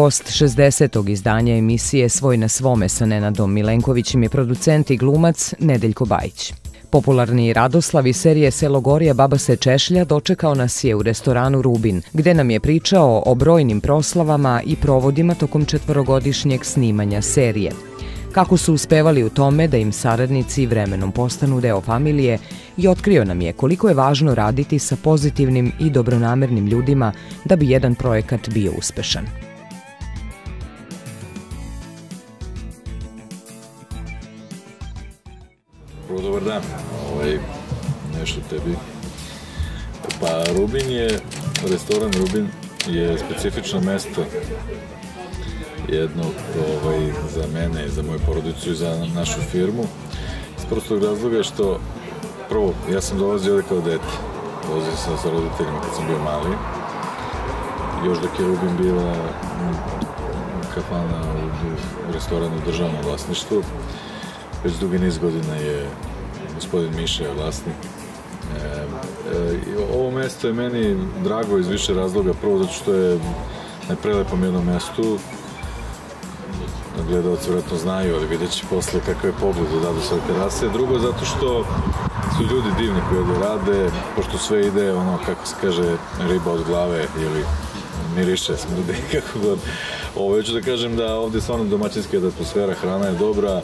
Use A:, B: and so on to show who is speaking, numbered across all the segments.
A: Gost 60. izdanja emisije Svoj na svome sa Nenadom Milenkovićem je producent i glumac Nedeljko Bajić. Popularni Radoslav iz serije Selo Gorija Baba se češlja dočekao nas je u restoranu Rubin, gde nam je pričao o brojnim proslavama i provodima tokom četvorogodišnjeg snimanja serije. Kako su uspevali u tome da im saradnici vremenom postanu deo familije i otkrio nam je koliko je važno raditi sa pozitivnim i dobronamernim ljudima da bi jedan projekat bio uspešan.
B: Tebi. Pa Rubin je, restoran Rubin je specifično mesto jedno ovaj, za mene, za moju porodicu i za našu firmu. Iz prostog razloga što prvo, ja sam dolazio ovde kao dete. Dolazio sam sa roditeljima kad sam bio mali. Još dok je Rubin bila kafana u restoranu u državnom vlasništvu. Već dugi niz godina je gospodin Miša je vlasnik. Ovo mesto je meni drago iz više razloga. Prvo zato što je na prelepom jednom mestu gledalci vjerojatno znaju, ali vidjet će posle kakav je pogled odavde sa terase. Drugo, zato što su ljudi divni koji ovde rade, pošto sve ide, ono, kako se kaže, riba od glave ili miriše, smrdi, kako god. Ovo, ću da kažem da ovde stvarno domaćinska atmosfera, hrana je dobra,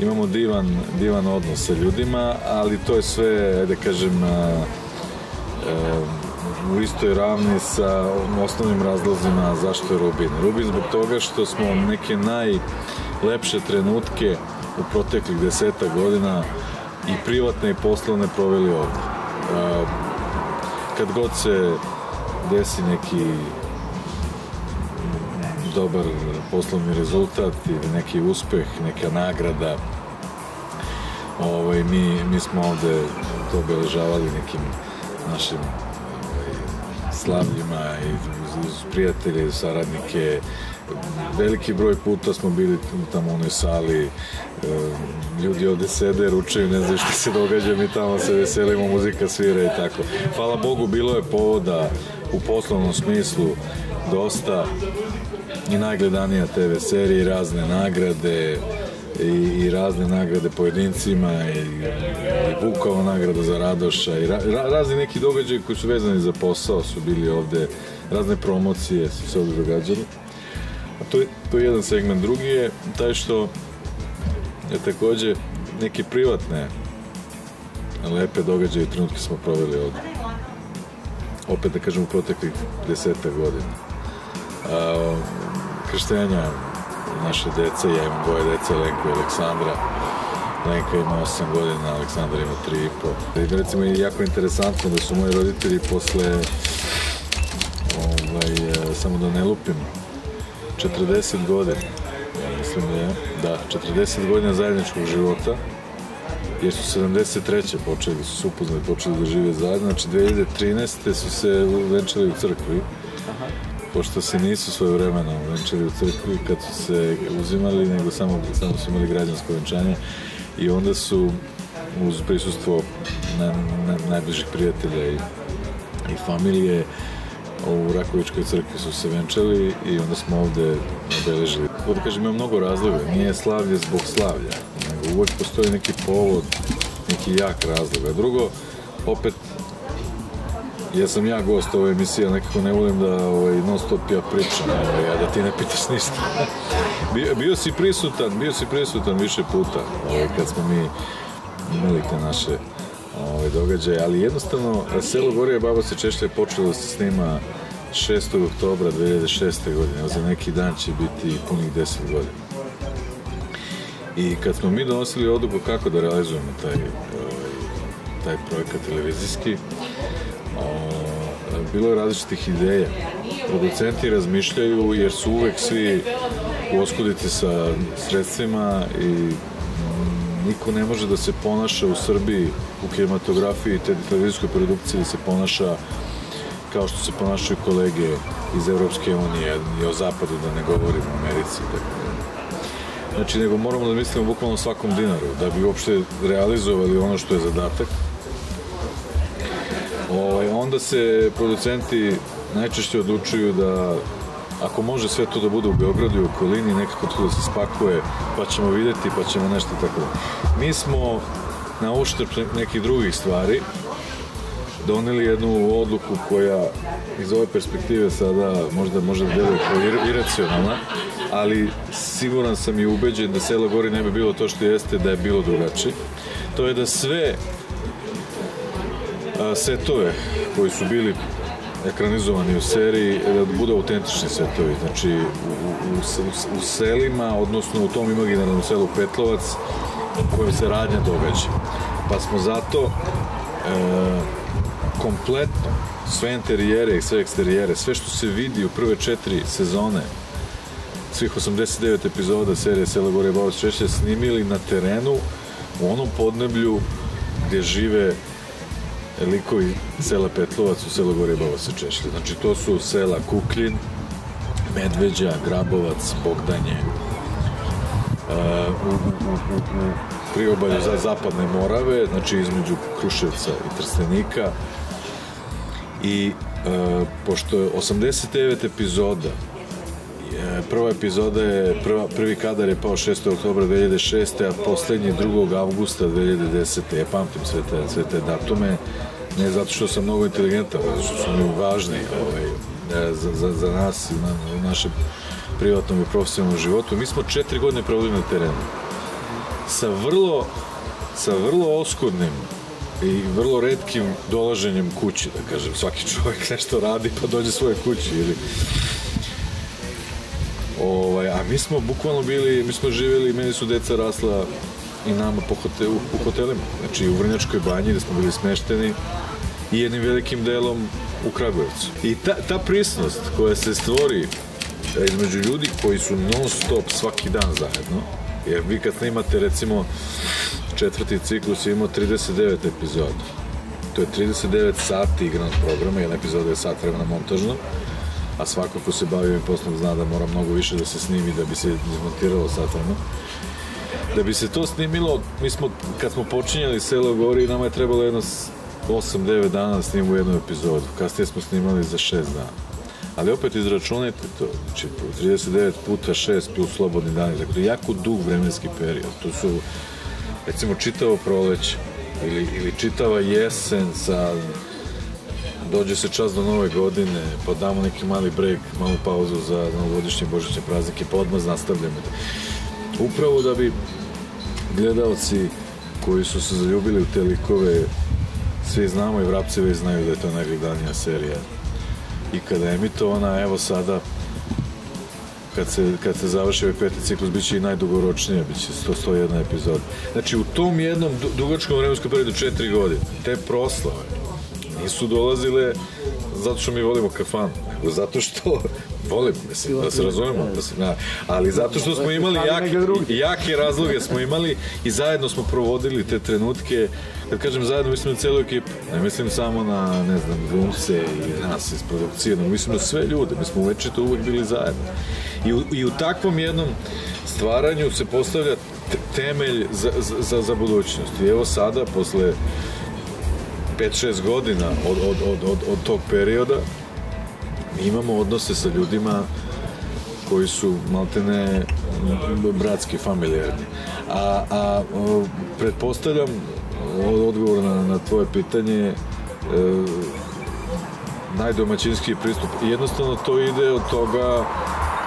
B: imamo divan, divan odnos sa ljudima, ali to je sve, da kažem, u istoj ravni sa osnovnim razlozima zašto je Rubin. Rubin zbog toga što smo neke najlepše trenutke u proteklih deseta godina i privatne i poslovne proveli ovde. Kad god se desi neki dobar poslovni rezultat ili neki uspeh, neka nagrada, ovaj, mi, mi smo ovde to obeležavali nekim našim slavljima i uz prijatelje, saradnike. Veliki broj puta smo bili tamo u onoj sali, ljudi ovde sede, ručaju, ne znaju šta se događa, mi tamo se veselimo, muzika svira i tako. Hvala Bogu, bilo je povoda u poslovnom smislu dosta i najgledanija TV serije, razne nagrade, i, i razne nagrade pojedincima i, i Vukova nagrada za Radoša i ra, ra, razni neki događaji koji su vezani za posao su bili ovde, razne promocije su se ovde događali. A to je, to je jedan segment. Drugi je taj što je takođe neke privatne lepe događaje i trenutke smo proveli ovde. Opet da kažem u proteklih deseta godina. A, krštenja naše dece, ja imam dvoje dece, Lenko i Aleksandra. Lenka ima 8 godina, Aleksandar ima 3,5. I recimo je jako interesantno da su moji roditelji posle, ovaj, e, samo da ne lupim, 40 godina, ja mislim da je, da, 40 godina zajedničkog života, jer su 73. počeli, su upoznali, počeli da žive zajedno, znači 2013. su se venčali u crkvi, Aha pošto se nisu svoje vremena venčali u crkvi kad su se uzimali, nego samo, samo su imali građansko venčanje i onda su uz prisustvo na, na, najbližih prijatelja i, i familije u Rakovičkoj crkvi su se venčali i onda smo ovde obeležili. Kako da kažem, ima mnogo razloga. Nije slavlje zbog slavlja, nego uvek postoji neki povod, neki jak razlog. A drugo, opet ja sam ja gost ove emisije, nekako ne volim da ovaj, non stop ja pričam, ovaj, a da ti ne pitaš ništa. bio, bio si prisutan, bio si prisutan više puta, ovaj, kad smo mi imali te naše ovaj, događaje, ali jednostavno Selo Gorija Baba se češlje počelo da se snima 6. oktobra 2006. godine, za neki dan će biti punih 10 godina. I kad smo mi donosili odluku kako da realizujemo taj, ovaj, taj projekat televizijski, bilo je različitih ideja. Producenti razmišljaju jer su uvek svi u oskudici sa sredstvima i niko ne može da se ponaša u Srbiji u kinematografiji i televizijskoj produkciji da se ponaša kao što se ponašaju kolege iz Evropske unije i o zapadu da ne govorimo o Americi. Dakle. Znači, nego moramo da mislimo bukvalno svakom dinaru, da bi uopšte realizovali ono što je zadatak Ovaj, onda se producenti najčešće odlučuju da ako može sve to da bude u Beogradu i okolini, nekako to da se spakuje, pa ćemo videti, pa ćemo nešto tako. Mi smo na uštrb nekih drugih stvari doneli jednu odluku koja iz ove perspektive sada možda može da deluje kao iracionalna, ali siguran sam i ubeđen da Sela Gori ne bi bilo to što jeste da je bilo drugačije. To je da sve setove koji su bili ekranizovani u seriji da budu autentični setovi, znači u, u, u, u selima, odnosno u tom imaginarnom selu Petlovac u kojem se radnja događa. Pa smo zato e, kompletno sve interijere i sve eksterijere, sve što se vidi u prve četiri sezone svih 89 epizoda serije Sela Gore Bavac Češće snimili na terenu u onom podneblju gdje žive likovi sela Petlovac u selo Gore Bavac Češlje. Znači to su sela Kuklin, Medveđa, Grabovac, Bogdanje, uh, u, u, u, u priobalju za zapadne Morave, znači između Kruševca i Trstenika, i e, pošto je 89 epizoda prva epizoda je prva, prvi kadar je pao 6. oktobra 2006. a poslednji 2. avgusta 2010. Ja pamtim sve te, sve te datume ne zato što sam mnogo inteligentan, zato što su mi važni ovaj, e, za, za, za nas i na, u našem privatnom i profesionalnom životu. Mi smo četiri godine provodili na terenu sa vrlo sa vrlo oskudnim i vrlo redkim dolaženjem kući, da kažem, svaki čovjek nešto radi pa dođe svoje kući ili Ovaj, a mi smo bukvalno bili, mi smo živjeli, meni su deca rasla i nama po hotelu, u hotelima, znači u Vrnjačkoj banji gde smo bili smešteni i jednim velikim delom u Kragujevcu. I ta, ta prisnost koja se stvori između ljudi koji su non stop svaki dan zajedno, jer vi kad snimate recimo četvrti ciklus je imao 39 epizoda. To je 39 sati igranog programa, jedna epizoda je sat vremena montažno, a svako ko se bavi ovim poslom zna da mora mnogo više da se snimi da bi se izmontiralo sat vremena. Da bi se to snimilo, mi smo, kad smo počinjali Selo Gori, nama je trebalo jedno 8-9 dana da snimimo jednu epizodu. Kasnije smo snimali za 6 dana. Ali opet izračunajte to, znači 39 puta 6 plus slobodni dani, dakle jako dug vremenski period. To su recimo čitavo proleć ili, ili čitava jesen sa dođe se čas do nove godine, pa damo neki mali break, malu pauzu za novogodišnje božićne praznike, pa odmah nastavljamo. Upravo da bi gledalci koji su se zaljubili u te likove, svi znamo i vrapci već znaju da je to najgledanija serija. I kada je emitovana, evo sada kad se, kad se završi ovaj peti ciklus, bit će i najdugoročnije, bit će 100, 101 epizod. Znači, u tom jednom dugačkom vremenskom periodu četiri godine, te proslave nisu dolazile zato što mi volimo kafan, nego zato što volim, mislim, da se razumemo, da se, na, ali zato što smo imali jak, jake razloge smo imali i zajedno smo provodili te trenutke, kad kažem zajedno, mislim na celu ekipu, ne mislim samo na, ne znam, glumce i nas iz produkcije, no mislim na sve ljude, mi smo večito uvek bili zajedno. I u, i u takvom jednom stvaranju se postavlja temelj za, za, za budućnost. I evo sada, posle 5-6 godina od, od, od, od, od tog perioda, imamo odnose sa ljudima koji su maltene bratski, familijarni. A, a pretpostavljam, odgovor na, na tvoje pitanje, e, najdomaćinski pristup. Jednostavno to ide od toga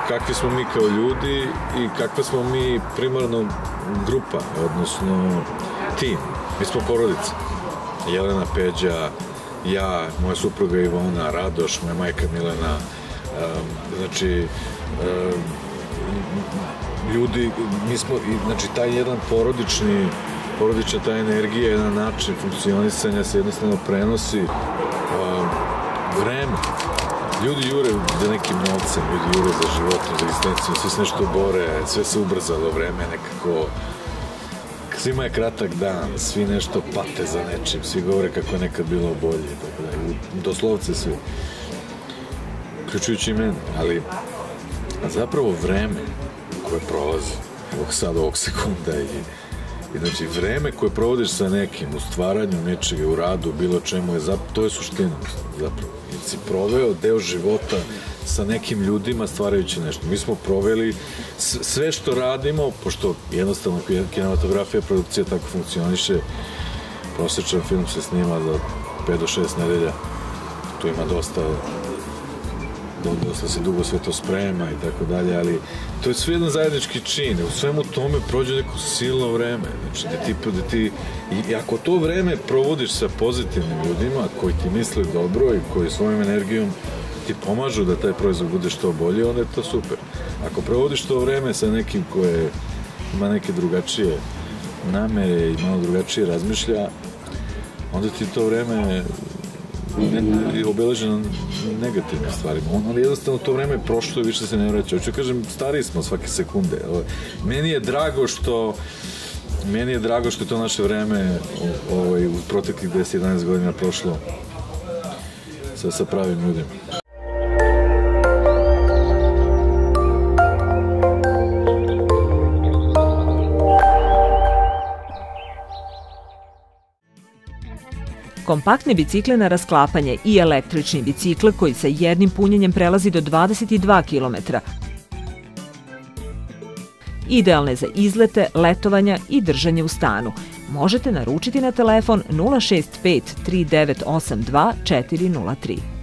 B: kakvi smo mi kao ljudi i kakva smo mi primarno grupa, odnosno tim. Mi smo porodica. Jelena Peđa, ja, moja supruga Ivona, Radoš, moja majka Milena, znači ljudi, mi smo, znači taj jedan porodični porodična ta energija, jedan način funkcionisanja se jednostavno prenosi vreme. Ljudi jure za nekim novcem, ljudi jure za životom, za egzistencijom, svi se nešto bore, sve se ubrzalo vreme nekako svima je kratak dan, svi nešto pate za nečim, svi govore kako je nekad bilo bolje, tako da, doslovce svi, uključujući i mene, ali zapravo vreme koje prolazi, ovog sad, ovog sekunda i I znači, vreme koje provodiš sa nekim u stvaranju nečega, u radu, bilo čemu, je zap, to je suština zapravo. Jer si proveo deo života sa nekim ljudima stvarajući nešto. Mi smo proveli sve što radimo, pošto jednostavno kinematografija, produkcija tako funkcioniše, prosječan film se snima za 5 do 6 nedelja. Tu ima dosta dosta se dugo sve to sprema i tako dalje, ali to je sve jedan zajednički čin. U svemu tome prođe neko silno vreme. Znači, da ti, da ti, i ako to vreme provodiš sa pozitivnim ljudima koji ti misle dobro i koji svojom energijom ti pomažu da taj proizvod bude što bolji, onda je to super. Ako provodiš to vreme sa nekim koje ima neke drugačije namere i malo drugačije razmišlja, onda ti to vreme ne, ne, obeleženo negativnim stvarima. On, ali jednostavno to vreme je prošlo i više se ne vraća. Hoću da kažem, stariji smo svake sekunde. Meni je drago što meni je drago što je to naše vreme ovaj, u proteklih 10-11 godina prošlo sa, sa pravim ljudima.
C: Kompaktne bicikle na rasklapanje i električni bicikl koji sa jednim punjenjem prelazi do 22 km. Idealne za izlete, letovanja i držanje u stanu. Možete naručiti na telefon 065 3982 403.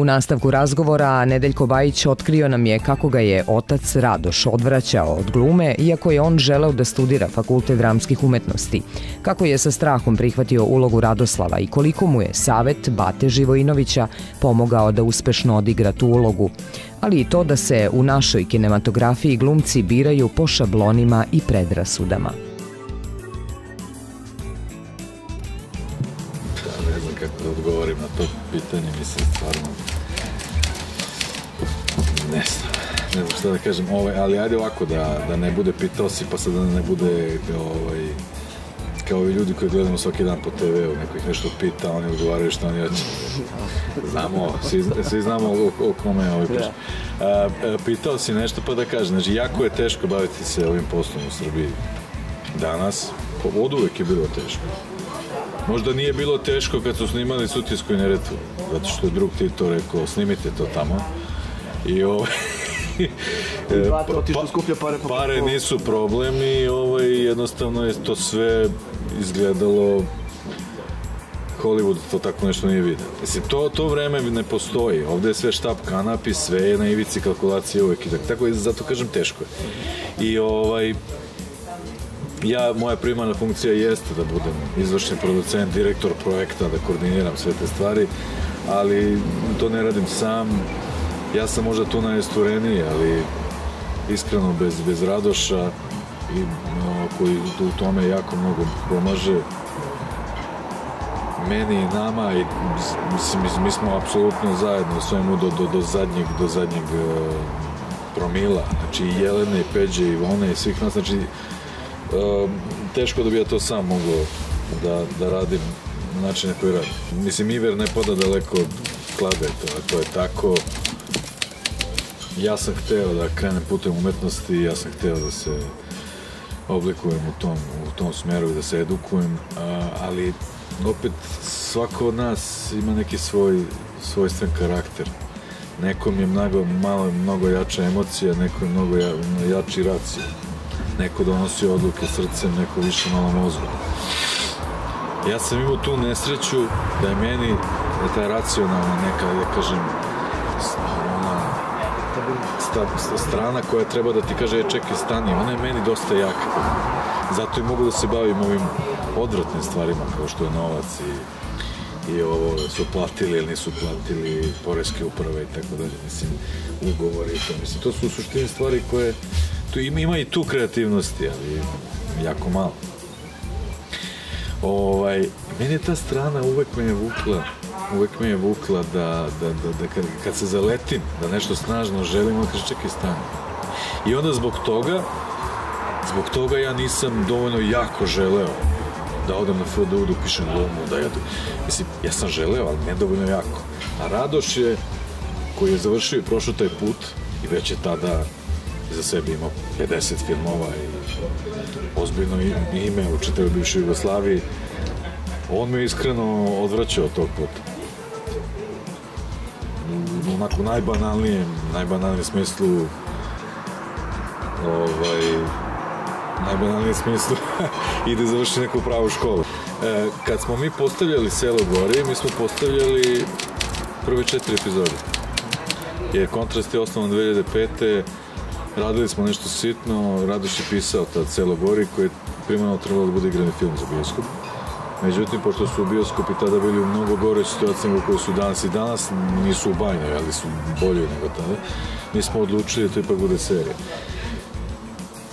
A: U nastavku razgovora Nedeljko Bajić otkrio nam je kako ga je otac Radoš odvraćao od glume, iako je on želeo da studira Fakultet dramskih umetnosti. Kako je sa strahom prihvatio ulogu Radoslava i koliko mu je savet Bate Živojinovića pomogao da uspešno odigra tu ulogu, ali i to da se u našoj kinematografiji glumci biraju po šablonima i predrasudama.
B: Ne znam, ne znam šta da kažem, ovaj, ali ajde ovako da, da ne bude pitao si pa sad da ne bude ovaj, kao ovi ljudi koji gledamo svaki dan po TV-u, neko ih nešto pita, oni odgovaraju šta oni hoće. Znamo, svi, svi znamo o, o kome ovaj priča. A, pitao si nešto pa da kažem, znači jako je teško baviti se ovim poslom u Srbiji danas, od uvek je bilo teško. Možda nije bilo teško kad su snimali Sutijsku i Neretvu, zato što je drug Tito rekao snimite to tamo. I ovaj,
D: pa, pare, pa,
B: pare nisu problem i ovaj, jednostavno je to sve izgledalo Hollywood to tako nešto nije vidio. Mislim, to, to vreme ne postoji. Ovde je sve štap kanapi, sve je na ivici kalkulacije uvek i tako. Tako je, zato kažem, teško je. I ovaj, ja, moja primarna funkcija jeste da budem izvršni producent, direktor projekta, da koordiniram sve te stvari, ali to ne radim sam. Ja sam možda tu najistureniji, ali iskreno bez, bez Radoša i no, koji u tome jako mnogo pomaže meni i nama i mislim, mi smo apsolutno zajedno svemu do, do, do zadnjeg, do zadnjeg uh, promila, znači i Jelene, i Peđe, i Ivone i svih nas, znači uh, teško da bi ja to sam mogao da, da radim na način na koji radim. Mislim, Iver ne poda daleko od klade, to, to je tako. Ja sam hteo da krenem putem umetnosti, ja sam hteo da se oblikujem u tom, u tom smeru i da se edukujem, ali opet svako od nas ima neki svoj svojstven karakter. Nekom je mnogo, malo, mnogo jača emocija, neko je mnogo ja, jači racija. Neko donosi odluke srcem, neko više malo mozgom. Ja sam imao tu nesreću da je meni da ta racionalna neka, da kažem, sta, strana koja treba da ti kaže, je čekaj, stani, ona je meni dosta jaka. Zato i mogu da se bavim ovim odvratnim stvarima kao što je novac i i ovo su platili ili nisu platili poreske uprave i tako dalje, mislim, ugovori i to, mislim, to su u suštini stvari koje, tu ima, ima i tu kreativnosti, ali jako malo. Ovaj, meni je ta strana uvek me je vukla, uvek me je vukla da, da, da, da kad, kad se zaletim, da nešto snažno želim, on kaže čekaj stani. I onda zbog toga, zbog toga ja nisam dovoljno jako želeo da odem na FDU, da upišem glumu, da ja... Mislim, ja sam želeo, ali nedovoljno jako. A Radoš je, koji je završio i prošao taj put, i već je tada za sebe imao 50 filmova i ozbiljno ime u čitavoj bivšoj Jugoslaviji, on me iskreno odvraćao od tog puta. U onako najbanalnijem, najbanalnijem smislu ovaj, najbanalnijem smislu ide završi neku pravu školu. E, kad smo mi postavljali Selo Gori, mi smo postavljali prve četiri epizode. Jer kontrast je osnovan 2005. Radili smo nešto sitno, Radoš je pisao tad Selo Gori, koji je primarno trebalo da bude igrani film za bioskop. Međutim, pošto su bioskopi tada bili u mnogo gore situacije nego koje su danas i danas, nisu u bajnoj, ali su bolje nego tada, mi smo odlučili da to ipak bude serija.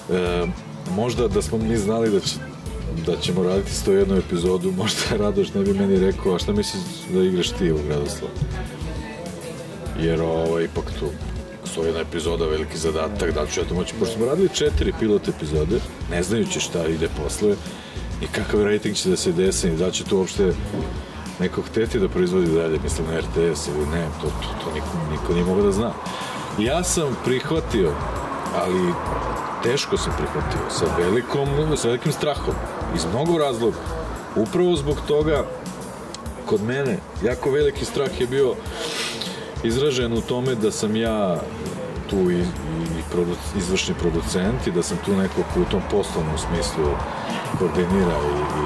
B: E, možda da smo mi znali da, će, da ćemo raditi 101 epizodu, možda Radoš ne bi meni rekao, a šta misliš da igraš ti u Gradoslavu? Jer ovo, ipak tu 101 epizoda, veliki zadatak, da ću ja to moći, pošto smo radili četiri pilot epizode, ne znajući šta ide posle, i kakav rating će da se desi i da će to uopšte neko hteti da proizvodi dalje, mislim na RTS ili ne, to, to, to niko, niko nije mogo da zna. Ja sam prihvatio, ali teško sam prihvatio, sa velikom, sa velikim strahom, iz mnogo razloga. Upravo zbog toga, kod mene, jako veliki strah je bio izražen u tome da sam ja tu i, i produc, izvršni producent i da sam tu neko ko u tom poslovnom smislu koordinira i, i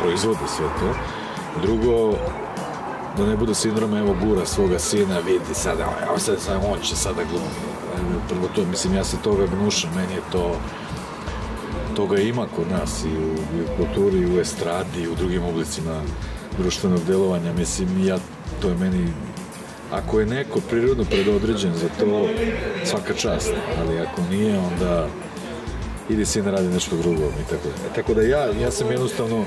B: proizvode sve to. Drugo, da ne bude sindrom evo gura svoga sina, vidi sada, evo sad, sad on će sada glumi. Prvo to, mislim, ja se toga gnušam, meni je to toga ima kod nas i u, i u kulturi, i u estradi, i u drugim oblicima društvenog delovanja, mislim, ja, to je meni ako je neko prirodno predodređen za to, svaka čast, ali ako nije, onda idi sin radi nešto drugo i tako da. Tako da ja, ja sam jednostavno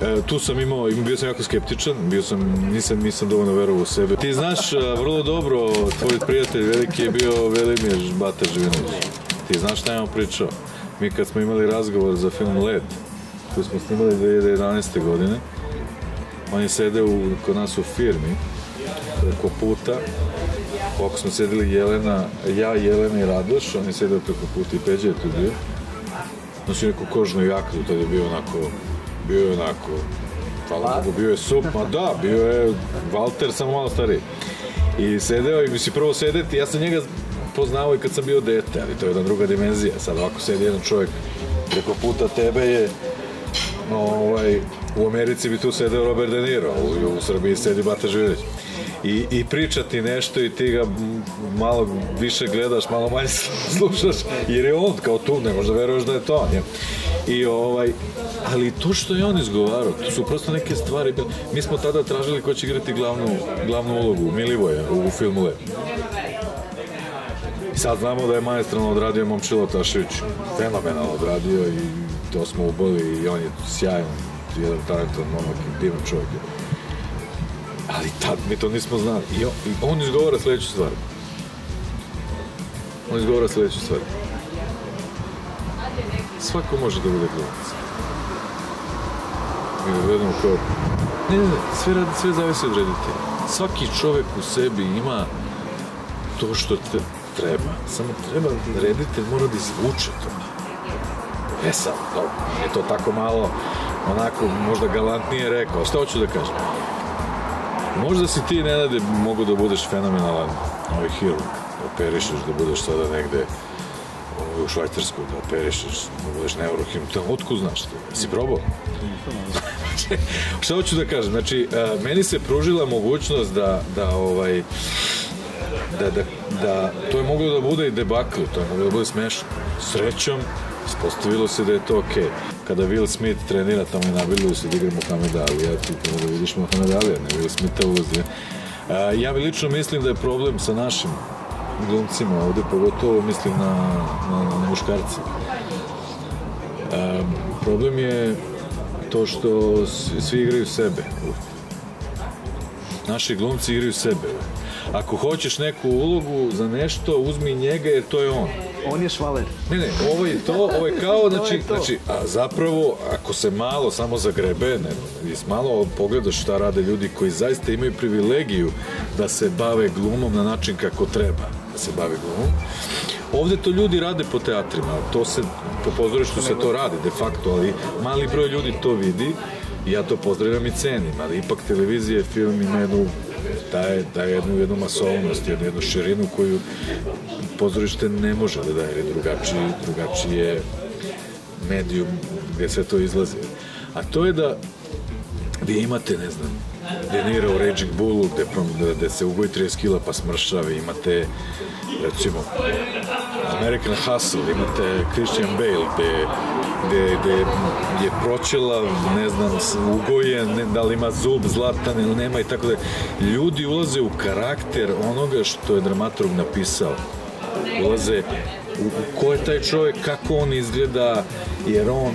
B: E, tu sam imao, bio sam jako skeptičan, bio sam, nisam, nisam dovoljno verovao u sebe. Ti znaš vrlo dobro, tvoj prijatelj veliki je bio Velimir Bata Živinović. Ti znaš šta je pričao? Mi kad smo imali razgovor za film Led, koji smo snimali 2011. godine, on je sedeo kod nas u firmi, preko puta, kako smo sedeli Jelena, ja, Jelena i Radoš, on je sedeo preko puta i Peđa je tu bio. Nosi neku kožnu jaknu, tad je bio onako, bio je onako, hvala Bogu, bio je sup, ma da, bio je Walter, samo malo stariji. I sedeo i misli prvo sedeti, ja sam njega poznao i kad sam bio dete, ali to je jedna druga dimenzija. Sad ovako sedi jedan čovjek preko puta tebe je ovaj, u Americi bi tu sedeo Robert De Niro, u, u Srbiji sedi Bata Živjeć. I, i pričati nešto i ti ga malo više gledaš, malo manje slušaš, jer je on kao tu, ne možda veruješ da je to on. Je. I ovaj, ali to što je on izgovarao, to su prosto neke stvari. Mi smo tada tražili ko će igrati glavnu, glavnu ulogu, Milivoja u, filmu Lep. Sad znamo da je maestralno odradio Momčilo Tašević, fenomenalno odradio i to smo uboli i on je sjajan, jedan talentan momak i divan čovjek. Ali tad mi to nismo znali. I on, i on izgovara sledeću stvar. On izgovara sledeću stvar. Svako može da bude glumac. Mi ga gledamo kao... Ne, ne, sve, radi, sve zavisi od reditelja. Svaki čovek u sebi ima to što te treba. Samo treba, reditelj mora da izvuče to. E sad, to, je to tako malo, onako, možda galantnije rekao. Šta hoću da kažem? Možda si ti, Nenade, mogu da budeš fenomenalan ovaj hirurg, da operišeš, da budeš sada negde u Švajcarsku, da operišeš, da budeš neurohim, otko znaš to? Si probao? Šta hoću da kažem? Znači, meni se pružila mogućnost da, da ovaj, da, da, da to je moglo da bude i debakl, to je moglo da bude smešno. Srećom, ispostavilo se da je to okej. Okay. Kada Will Smith trenira tamo i nabili se da igra Mohamed Ali, ja ti kada da vidiš Mohamed Ali, ne Will Smitha ulazi. Ja bi lično mislim da je problem sa našim glumcima ovde, pogotovo mislim na, na, na muškarci. Um, problem je to što svi igraju sebe. Naši glumci igraju sebe. Ako hoćeš neku ulogu za nešto, uzmi njega jer to je on.
D: On je švaler.
B: Ne, ne, ovo je to, ovo je kao, znači,
D: je
B: znači, a zapravo, ako se malo samo zagrebe, ne, malo pogledaš šta rade ljudi koji zaista imaju privilegiju da se bave glumom na način kako treba da se bave glumom, Ovde to ljudi rade po teatrima, to se, po pozorištu se to radi de facto, ali mali broj ljudi to vidi ja to pozdravljam i cenim, ali ipak televizija i film ima jednu daje, daje jednu, jednu masovnost, jednu, jednu širinu koju pozorište ne može da daje, jer je drugačiji, drugačiji je medijum gde sve to izlazi. A to je da gde imate, ne znam, De Niro u Raging Bullu, gde, gde se ugoji 30 kila pa smršave, imate, recimo, American Hustle, imate Christian Bale, gde, gde, gde je proćela, ne znam, ugojen, ne, da li ima zub zlatan ili nema i tako da. Ljudi ulaze u karakter onoga što je dramaturg napisao. Ulaze u, ko je taj čovjek, kako on izgleda, jer on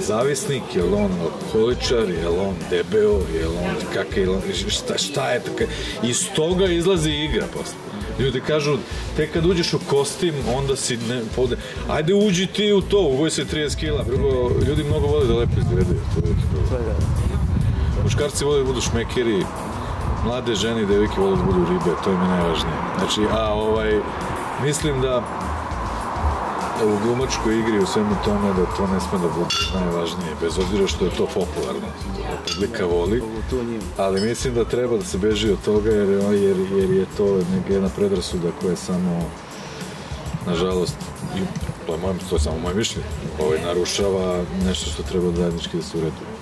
B: zavisnik, je on alkoholičar, je on debeo, je on kakav, je on, šta, šta je tako, iz toga izlazi igra posle. Ljudi kažu, tek kad uđeš u kostim, onda si ne, pode, ajde uđi ti u to, ugoj se 30 kila, drugo, ljudi mnogo vole da lepo izgledaju, to je to. Muškarci vole da budu šmekeri, mlade žene i devojke vole da budu ribe, to im je najvažnije. Znači, a ovaj, mislim da u glumačkoj igri u svemu tome da to ne sme da bude najvažnije, bez obzira što je to popularno. Da publika voli, ali mislim da treba da se beži od toga jer, jer, jer je to jedna predrasuda koja je samo nažalost i to je, moje, to je samo moje mišljenje ovaj, narušava nešto što treba zajednički da se uredi.